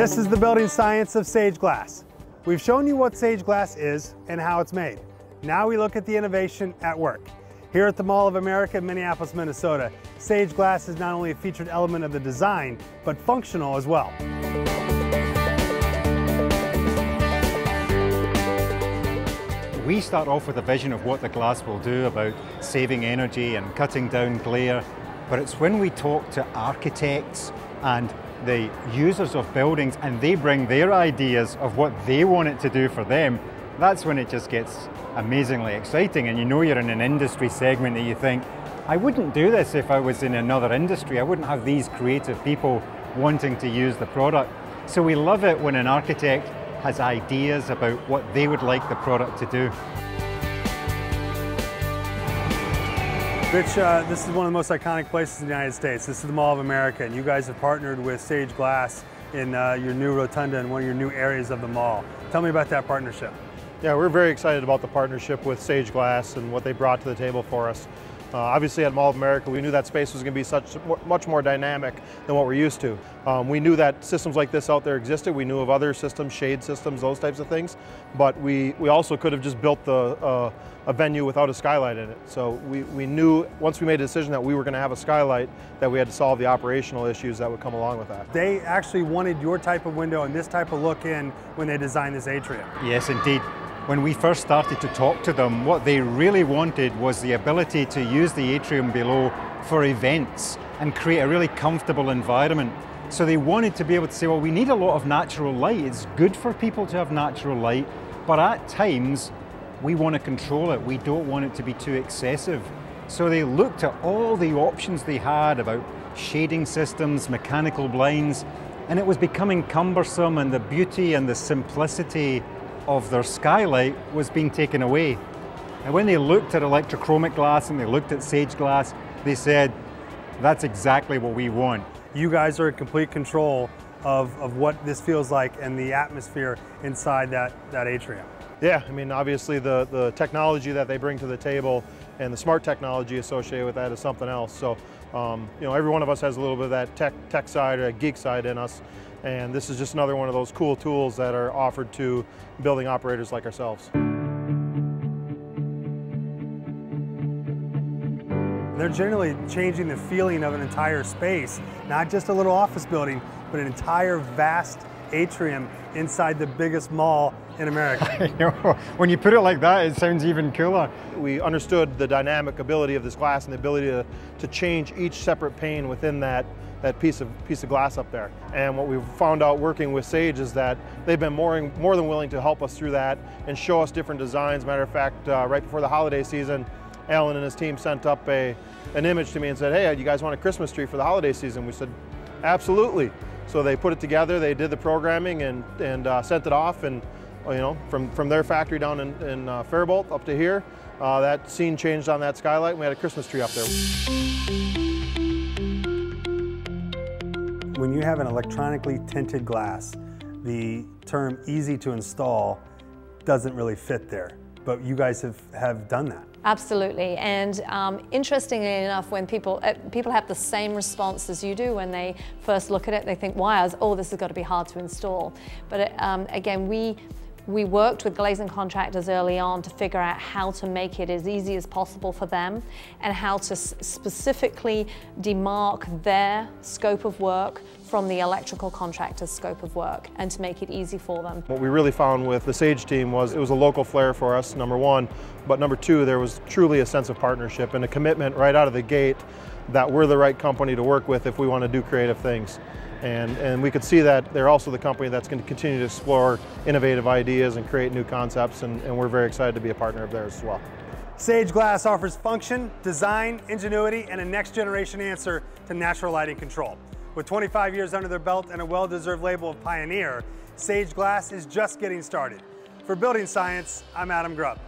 This is the building science of Sage Glass. We've shown you what Sage Glass is and how it's made. Now we look at the innovation at work. Here at the Mall of America in Minneapolis, Minnesota, Sage Glass is not only a featured element of the design, but functional as well. We start off with a vision of what the glass will do about saving energy and cutting down glare, but it's when we talk to architects and the users of buildings and they bring their ideas of what they want it to do for them, that's when it just gets amazingly exciting and you know you're in an industry segment that you think, I wouldn't do this if I was in another industry. I wouldn't have these creative people wanting to use the product. So we love it when an architect has ideas about what they would like the product to do. Rich, uh, this is one of the most iconic places in the United States. This is the Mall of America, and you guys have partnered with Sage Glass in uh, your new rotunda and one of your new areas of the mall. Tell me about that partnership. Yeah, we're very excited about the partnership with Sage Glass and what they brought to the table for us. Uh, obviously at Mall of America, we knew that space was going to be such much more dynamic than what we're used to. Um, we knew that systems like this out there existed. We knew of other systems, shade systems, those types of things. But we, we also could have just built the, uh, a venue without a skylight in it. So we, we knew once we made a decision that we were going to have a skylight that we had to solve the operational issues that would come along with that. They actually wanted your type of window and this type of look in when they designed this atrium. Yes, indeed. When we first started to talk to them, what they really wanted was the ability to use the atrium below for events and create a really comfortable environment. So they wanted to be able to say, well, we need a lot of natural light. It's good for people to have natural light, but at times we want to control it. We don't want it to be too excessive. So they looked at all the options they had about shading systems, mechanical blinds, and it was becoming cumbersome and the beauty and the simplicity of their skylight was being taken away. And when they looked at electrochromic glass and they looked at sage glass, they said, that's exactly what we want. You guys are in complete control of, of what this feels like and the atmosphere inside that, that atrium. Yeah, I mean, obviously the, the technology that they bring to the table and the smart technology associated with that is something else. So, um, you know, every one of us has a little bit of that tech, tech side or geek side in us. And this is just another one of those cool tools that are offered to building operators like ourselves. They're generally changing the feeling of an entire space, not just a little office building, but an entire vast atrium inside the biggest mall in America. when you put it like that, it sounds even cooler. We understood the dynamic ability of this glass and the ability to, to change each separate pane within that that piece of piece of glass up there. And what we've found out working with Sage is that they've been more, more than willing to help us through that and show us different designs. Matter of fact, uh, right before the holiday season, Alan and his team sent up a, an image to me and said, hey, you guys want a Christmas tree for the holiday season? We said, absolutely. So they put it together, they did the programming and, and uh, sent it off and you know, from, from their factory down in, in uh, Faribault up to here, uh, that scene changed on that skylight and we had a Christmas tree up there. When you have an electronically tinted glass, the term easy to install doesn't really fit there, but you guys have, have done that. Absolutely, and um, interestingly enough, when people uh, people have the same response as you do when they first look at it, they think, "Wires, oh, this has got to be hard to install." But um, again, we we worked with glazing contractors early on to figure out how to make it as easy as possible for them and how to specifically demark their scope of work from the electrical contractor's scope of work and to make it easy for them. What we really found with the Sage team was it was a local flair for us, number one, but number two, there was truly a sense of partnership and a commitment right out of the gate that we're the right company to work with if we want to do creative things. And, and we could see that they're also the company that's going to continue to explore innovative ideas and create new concepts, and, and we're very excited to be a partner of theirs as well. Sage Glass offers function, design, ingenuity, and a next generation answer to natural lighting control. With 25 years under their belt and a well-deserved label of pioneer, Sage Glass is just getting started. For Building Science, I'm Adam Grubb.